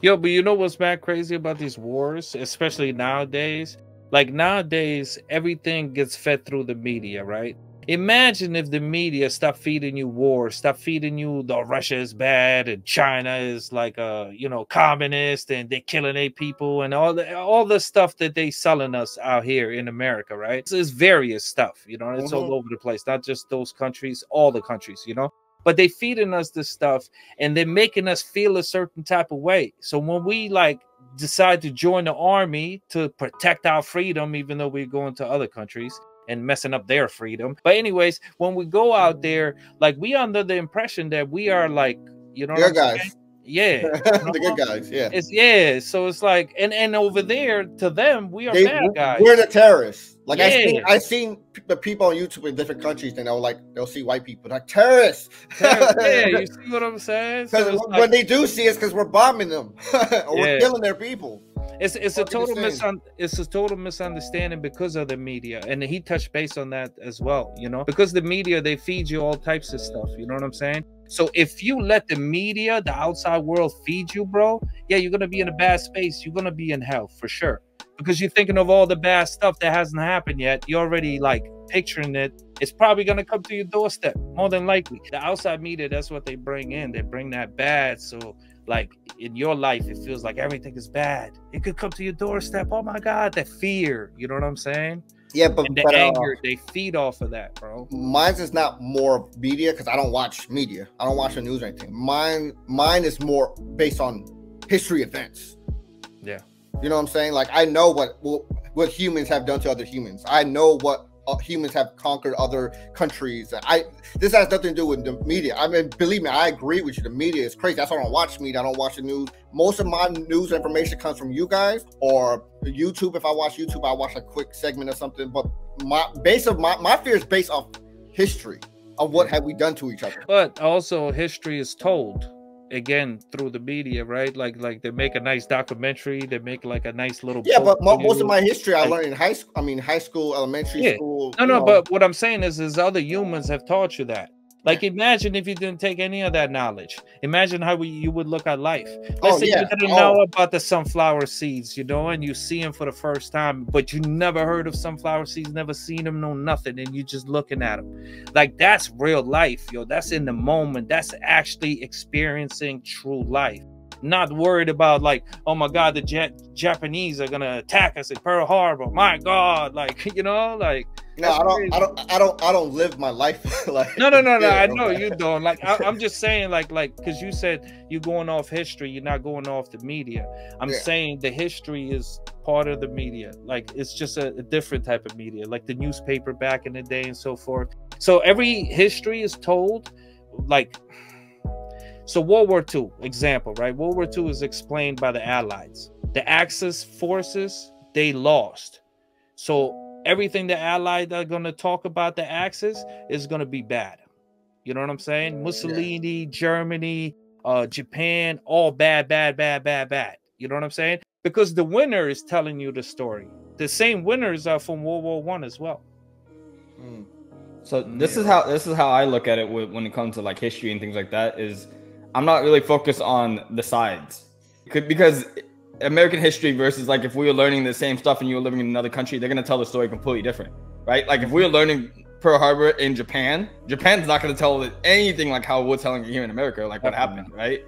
Yo, but you know what's mad crazy about these wars, especially nowadays? Like nowadays, everything gets fed through the media, right? Imagine if the media stopped feeding you war, stop feeding you the Russia is bad and China is like a you know communist and they're killing eight people and all the all the stuff that they selling us out here in America, right? It's, it's various stuff, you know, it's all mm-hmm. over the place, not just those countries, all the countries, you know. But they feeding us this stuff and they're making us feel a certain type of way. So when we like decide to join the army to protect our freedom, even though we're going to other countries and messing up their freedom. But anyways, when we go out mm. there, like we under the impression that we are like, you know, good I'm saying? guys, yeah, the good guys, yeah. it's yeah. So it's like, and and over there to them, we are They- bad guys. We're the terrorists. Like I seen, I seen the people on YouTube in different countries, and they'll like they'll see white people like terrorists. yeah, you see what I'm saying? Because it's when like- they do see us, because we're bombing them or we're killing their people. It's it's a total misun- it's a total misunderstanding because of the media, and he touched base on that as well. You know, because the media they feed you all types of stuff. You know what I'm saying? So if you let the media, the outside world, feed you, bro, yeah, you're gonna be in a bad space. You're gonna be in hell for sure because you're thinking of all the bad stuff that hasn't happened yet. You're already like picturing it. It's probably gonna come to your doorstep more than likely. The outside media, that's what they bring in. They bring that bad. So like in your life it feels like everything is bad it could come to your doorstep oh my god that fear you know what i'm saying Yeah, but, and the but uh, anger they feed off of that bro mine is not more media because I don't watch media. I don't watch the news or anything. Mine, mine is more based on history events. Yeah. You know what I'm saying? Like I know what what, humans have done to other humans. I know what uh, Uh, humans have conquered other countries. I this has nothing to do with the media. I mean, believe me, I agree with you. The media is crazy. That's why I don't watch media. I don't watch the news. Most of my news information comes from you guys or YouTube. If I watch YouTube, I watch a quick segment or something. But my base of my my fear is based off history of what have we done to each other. but also history is told again through the media right like like they make a nice documentary they make like a nice little Yeah, but for most of my history I Like- learned in high school. I mean, high school, elementary Yeah. school. no no know. but what i'm saying is is other humans have taught you that Like, imagine if you didn't take any of that knowledge. Imagine how we, you would look at life. Let's Oh, say yeah. you didn't Oh. know about the sunflower seeds, you know, and you see them for the first time, but you never heard of sunflower seeds, never seen them, know nothing, and you're just looking at them. Like, that's real life, yo. That's in the moment. That's actually experiencing true life. Not worried about like, oh my God, the Ja- Japanese are gonna attack us at Pearl Harbor. My God, like you know, like No, I don't. I don't. I don't. I don't live my life like. no, no, no, no. I know you don't. Like, I, I'm just saying, like, like, because you said you're going off history, you're not going off the media. I'm Yeah. saying the history is part of the media. Like, it's just a, a different type of media, like the newspaper back in the day and so forth. So every history is told, like, so World War II, example, right? World War II is explained by the Allies. The Axis forces they lost. So everything the Allies are going to talk about the Axis is going to be bad. You know what I'm saying? Mussolini, Germany, uh, Japan, all bad, bad, bad, bad, bad. You know what I'm saying? Because the winner is telling you the story. The same winners are from World War One as well. Mm. So this is how this is how I look at it when it comes to like history and things like that. Is I'm not really focused on the sides because American history versus like if we were learning the same stuff and you were living in another country, they're gonna tell the story completely different, right? Like if we were learning Pearl Harbor in Japan, Japan's not gonna tell anything like how we're telling it here in America, like what happened, right?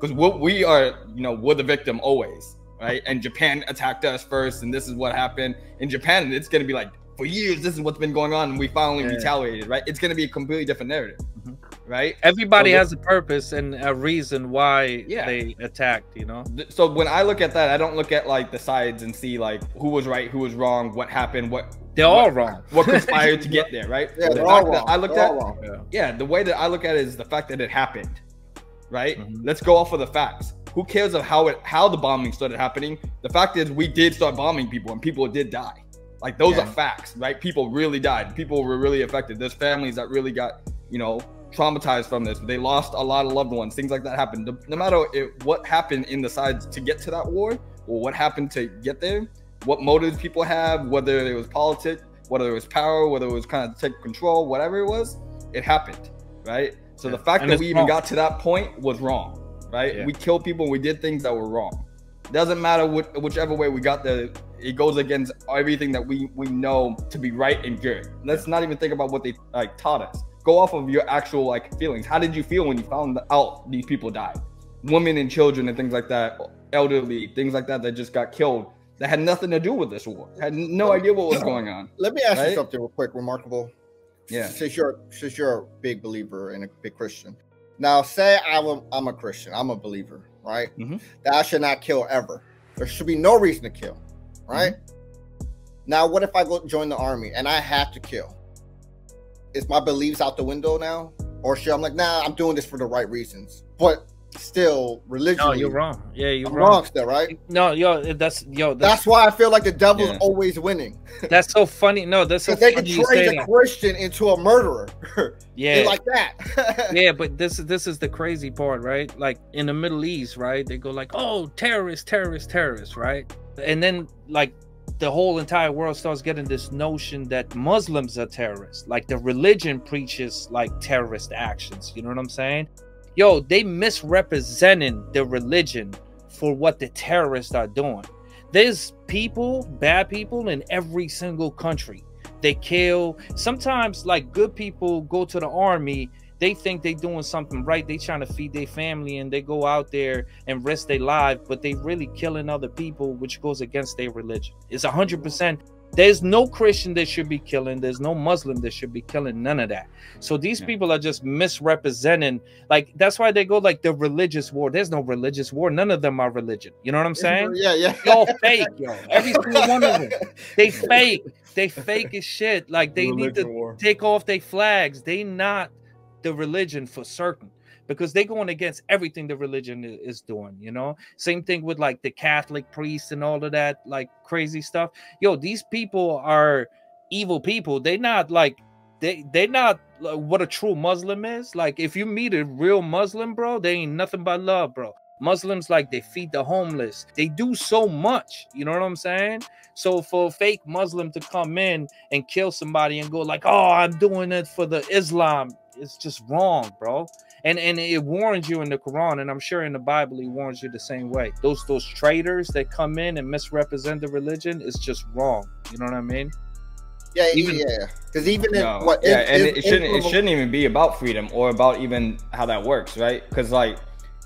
Because what we are, you know, we're the victim always, right? And Japan attacked us first, and this is what happened. In Japan, and it's gonna be like for years, this is what's been going on, and we finally Yeah. retaliated, right? It's gonna be a completely different narrative, Mhm. Right? Everybody So the- has a purpose and a reason why Yeah. they attacked. You know? So when I look at that, I don't look at like the sides and see like who was right, who was wrong, what happened, what They're all wrong. what conspired to get there, right? Yeah, the they're all wrong. I looked They're at, all wrong. Yeah. yeah, the way that I look at it is the fact that it happened, right? Mhm. Let's go off of the facts. Who cares of how it how the bombing started happening? The fact is we did start bombing people and people did die. Like those Yeah. are facts, right? People really died. People were really affected. There's families that really got, you know, traumatized from this. They lost a lot of loved ones. Things like that happened. No- No matter it, what happened in the sides to get to that war, or what happened to get there, what motives people have, whether it was politics, whether it was power, whether it was kind of take control, whatever it was, it happened, right? So the fact And that we even wrong. got to that point was wrong, right? Yeah. We killed people. We did things that were wrong. Doesn't matter what, whichever way we got there. It goes against everything that we we know to be right and good. Let's not even think about what they like taught us. Go off of your actual like feelings. How did you feel when you found out these people died? Women and children and things like that, elderly things like that that just got killed. That had nothing to do with this war. Had no idea what was going on. Let me ask Right? you something real quick, remarkable. Yeah. Since you're since you're a big believer and a big Christian. Now, say I'm a, I'm a Christian. I'm a believer, right? Mhm. That I should not kill ever. There should be no reason to kill, right? Mm-hmm. Now, what if I go join the army and I have to kill? Is my beliefs out the window now, or should I'm like, nah, I'm doing this for the right reasons, but still, religion. No, you're wrong. Yeah, you're wrong. wrong still, right? No, yo, that's yo. That's That's why I feel like the devil's Yeah. always winning. that's so funny. No, that's so they can trade a. Christian into a murderer. Yeah, like that. yeah, but this is this is the crazy part, right? Like in the Middle East, right? They go like, "Oh, terrorist, terrorist, terrorist, right? And then like the whole entire world starts getting this notion that Muslims are terrorists. Like the religion preaches like terrorist actions. You know what I'm saying? Yo, they misrepresenting the religion for what the terrorists are doing. There's people, bad people in every single country. They kill. Sometimes, like good people go to the army they think they doing something right. They trying to feed their family and they go out there and risk their life, but they really killing other people, which goes against their religion. It's hundred percent. There's no Christian that should be killing. There's no Muslim that should be killing. None of that. So these Yeah. people are just misrepresenting. Like that's why they go like the religious war. There's no religious war. None of them are religion. You know what I'm saying? Yeah, yeah. They all fake, yo. Every single one of them. They fake. They fake as shit. Like they need to war. take off their flags. They not the religion for certain because they going against everything the religion is doing. You know, same thing with like the Catholic priests and all of that like crazy stuff. Yo, these people are evil people. They not like they they not like, what a true Muslim is. Like if you meet a real Muslim, bro, they ain't nothing but love, bro. Muslims like they feed the homeless. They do so much. You know what I'm saying? So for a fake Muslim to come in and kill somebody and go like, "Oh, I'm doing it for the Islam," it's just wrong, bro. And and it warns you in the Quran, and I'm sure in the Bible he warns you the same way. Those those traitors that come in and misrepresent the religion is just wrong. You know what I mean? Yeah, Even- yeah. Because even No, if what yeah, if- and if- it, it shouldn't it shouldn't even be about freedom or about even how that works, right? Because like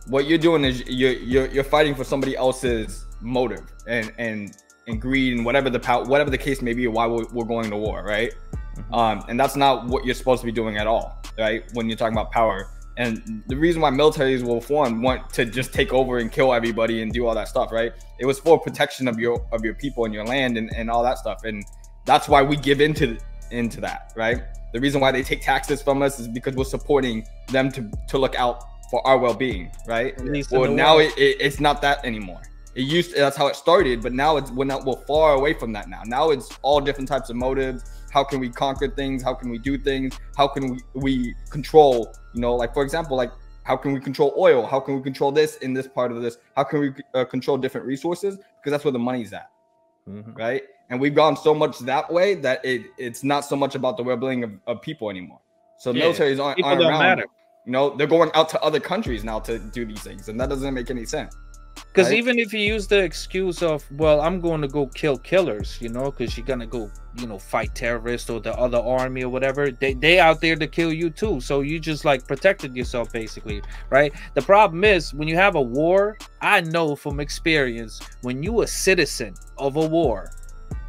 what you're doing is you're you're you're fighting for somebody else's motive and and and greed and whatever the pow- whatever the case may be, why we're, we're going to war, right? Um, and that's not what you're supposed to be doing at all, right? When you're talking about power. And the reason why militaries will form want to just take over and kill everybody and do all that stuff, right? It was for protection of your of your people and your land and, and all that stuff. And that's why we give into into that, right? The reason why they take taxes from us is because we're supporting them to to look out for our well-being, right? At least in Well, now it, it, it's not that anymore. It used to, that's how it started, but now it's we're not we're far away from that now. Now it's all different types of motives. How can we conquer things? How can we do things? How can we we control? You know, like for example, like how can we control oil? How can we control this in this part of this? How can we uh, control different resources? Because that's where the money's at, Mhm. right? And we've gone so much that way that it it's not so much about the well-being of, of people anymore. So Yeah, militaries aren't, aren't don't around. matter. You know, they're going out to other countries now to do these things, and that doesn't make any sense. Because right? even if you use the excuse of, well, I'm going to go kill killers, you know, because you're gonna go, you know, fight terrorists or the other army or whatever, they they out there to kill you too. So you just like protected yourself basically, right? The problem is when you have a war, I know from experience, when you a citizen of a war,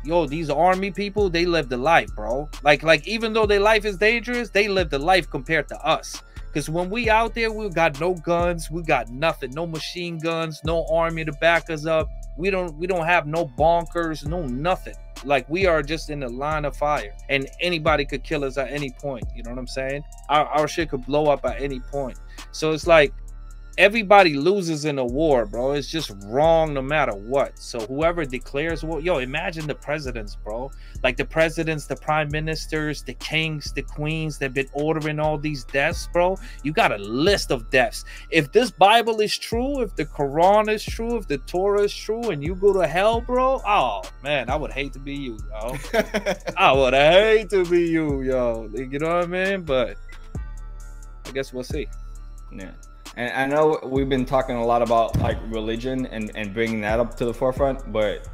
yo, these army people, they live the life, bro. Like like even though their life is dangerous, they live the life compared to us. Because when we out there, we got no guns, we got nothing, no machine guns, no army to back us up. We don't we don't have no bonkers, no nothing. Like we are just in the line of fire, and anybody could kill us at any point. You know what I'm saying? Our our shit could blow up at any point. So it's like everybody loses in a war, bro. It's just wrong no matter what. So whoever declares war, yo, imagine the presidents, bro. Like the presidents, the prime ministers, the kings, the queens that have been ordering all these deaths, bro. You got a list of deaths. If this Bible is true, if the Quran is true, if the Torah is true, and you go to hell, bro, oh man, I would hate to be you, yo. I would hate to be you, yo. You know what I mean? But I guess we'll see. Yeah. And I know we've been talking a lot about like religion and, and bringing that up to the forefront, but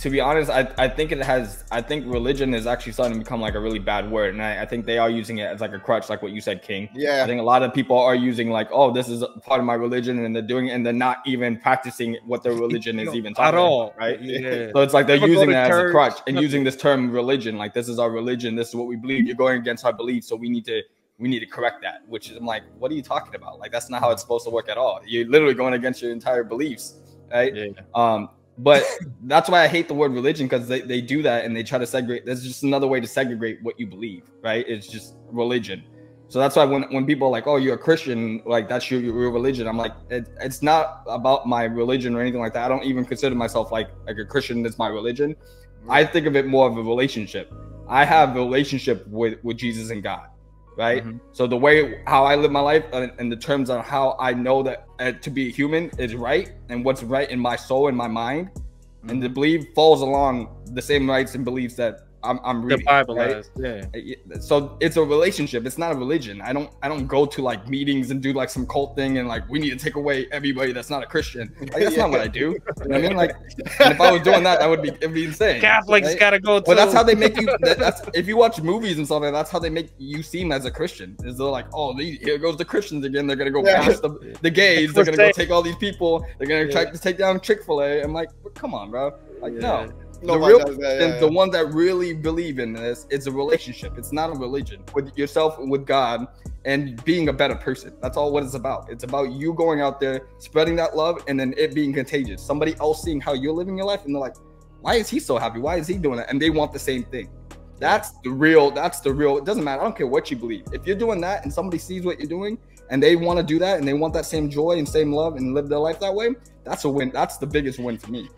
to be honest, I, I think it has, I think religion is actually starting to become like a really bad word. And I, I think they are using it as like a crutch, like what you said, King. Yeah. I think a lot of people are using like, oh, this is part of my religion, and they're doing it, and they're not even practicing what their religion is even talking At all. about, right? Yeah. So it's like they're Never using to that as a crutch and nothing. using this term religion, like this is our religion, this is what we believe. You're going against our beliefs, so we need to we need to correct that. Which is I'm like, what are you talking about? Like that's not how it's supposed to work at all. You're literally going against your entire beliefs, right? Yeah. Um, but that's why I hate the word religion because they, they do that and they try to segregate. There's just another way to segregate what you believe, right? It's just religion. So that's why when, when people are like, oh, you're a Christian, like that's your, your religion. I'm like, it, it's not about my religion or anything like that. I don't even consider myself like like a Christian. That's my religion. I think of it more of a relationship. I have a relationship with with Jesus and God, right? Mhm. So the way how I live my life and, and the terms on how I know that uh, to be a human is right and what's right in my soul and my mind, and the belief falls along the same rights and beliefs that I'm, I'm The. Bible right? has. Uh, yeah. So it's a relationship. It's not a religion. I don't I don't go to like meetings and do like some cult thing and like we need to take away everybody that's not a Christian. Like that's not what I do. You know what I mean? Like if I was doing that, that would be it'd be insane. Catholics right? gotta go. Well, that's how they make you. That, that's if you watch movies and stuff like that, that's how they make you seem as a Christian. Is they're like, oh, they, here goes the Christians again. They're gonna go Yeah. past the, the gays. They're gonna go take all these people. They're gonna try to take down Chick Fil A. I'm like, well, come on, bro. Like, Yeah. The real that, Christians, yeah, the ones that really believe in this, it's a relationship. It's not a religion with yourself and with God and being a better person. That's all what it's about. It's about you going out there, spreading that love, and then it being contagious. Somebody else seeing how you're living your life, and they're like, why is he so happy? Why is he doing that? And they want the same thing. That's the real, that's the real, it doesn't matter. I don't care what you believe. If you're doing that and somebody sees what you're doing and they want to do that and they want that same joy and same love and live their life that way, that's a win. That's the biggest win for me.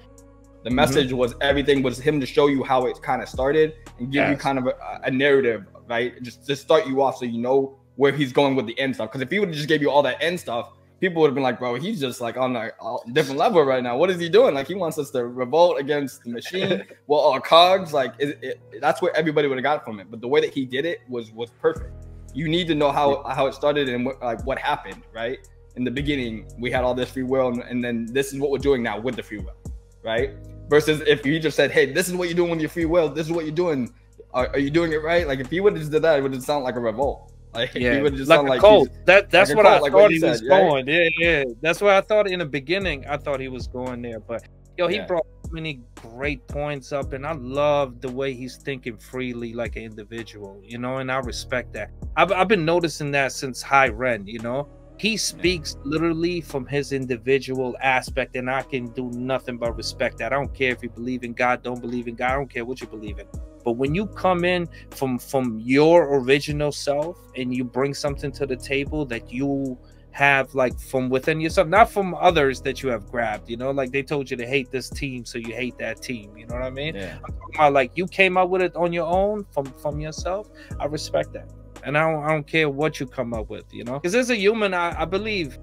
The Mm-hmm. message was everything was him to show you how it kind of started and give you kind of a, a narrative, right? Just to start you off so you know where he's going with the end stuff. Because if he would have just gave you all that end stuff, people would have been like, bro, he's just like on a, a different level right now. What is he doing? Like he wants us to revolt against the machine. well, our cogs, like it, it, that's where everybody would have got from it. But the way that he did it was was perfect. You need to know how how it started and what, like what happened, right? In the beginning, we had all this free will, and, and then this is what we're doing now with the free will, right? Versus if you just said, hey, this is what you're doing with your free will, this is what you're doing. Are, are you doing it right? Like if he would have just did that, it would have sounded like a revolt. Like Yeah, he would just like sound a like cult. That that's like what I like thought you he was said, right? going. Yeah, yeah. That's what I thought in the beginning. I thought he was going there, but yo, he Yeah. brought many great points up, and I love the way he's thinking freely like an individual, you know, and I respect that. I've I've been noticing that since Hi Ren, you know. He speaks literally from his individual aspect, and I can do nothing but respect that. I don't care if you believe in God, don't believe in God, I don't care what you believe in. But when you come in from from your original self and you bring something to the table that you have like from within yourself, not from others that you have grabbed, you know, like they told you to hate this team, so you hate that team. You know what I mean? Yeah. I'm talking about like you came up with it on your own from from yourself. I respect that, and I don't, I don't care what you come up with, you know, because as a human, I, I believe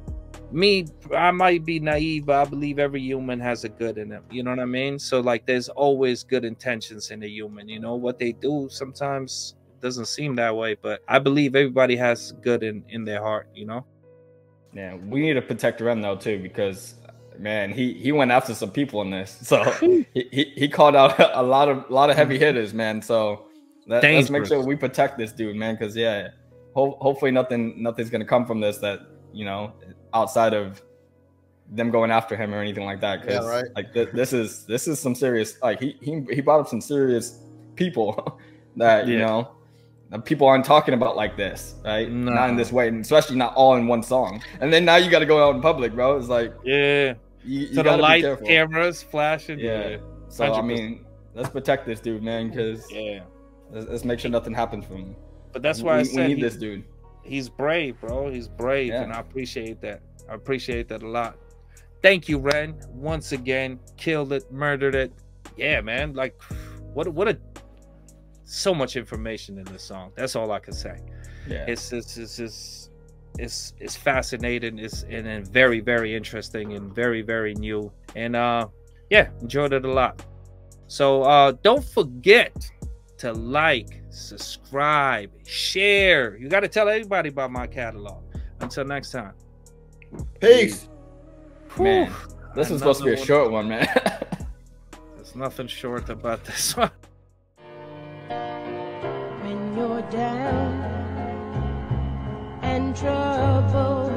me i might be naive but i believe every human has a good in them you know what i mean? So like there's always good intentions in a human you know? What they do sometimes doesn't seem that way but i believe everybody has good in in their heart you know? Yeah, we need to protect Ren though too because man, he he went after some people in this. So he, he, he called out a lot of a lot of heavy hitters, man. So let, us make sure we protect this dude, man. Because yeah, ho- hopefully nothing nothing's gonna come from this that you know outside of them going after him or anything like that. Because Yeah, right. like th- this is this is some serious like he he he brought up some serious people that you know people aren't talking about like this, right? Not in this way, and especially not all in one song. And then now you got to go out in public, bro. It's like yeah you, you so the gotta light cameras flashing Yeah. yeah So I 100%. mean, let's protect this dude, man, because yeah let's, let's make sure nothing happens from him. but that's why we, i we need he- this dude. he's brave, bro. He's brave, Yeah. and I appreciate that. I appreciate that a lot. Thank you, Ren. Once again, killed it, murdered it. Yeah, man. Like, what? a- What a so much information in this song. That's all I can say. Yeah. It's it's it's it's it's, it's fascinating. It's and, and very very interesting and very very new. And uh, yeah, enjoyed it a lot. So uh, don't forget to like, subscribe, share. You got to tell everybody about my catalog. Until next time. Peace. Man, Whew. this was supposed to be a short one, man. There's nothing short about this one. when you're down and trouble